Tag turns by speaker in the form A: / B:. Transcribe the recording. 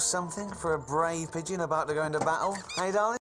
A: something for a brave pigeon about to go into battle? Hey, darling?